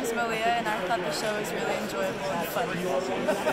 name's Malia, and I thought the show was really enjoyable and fun.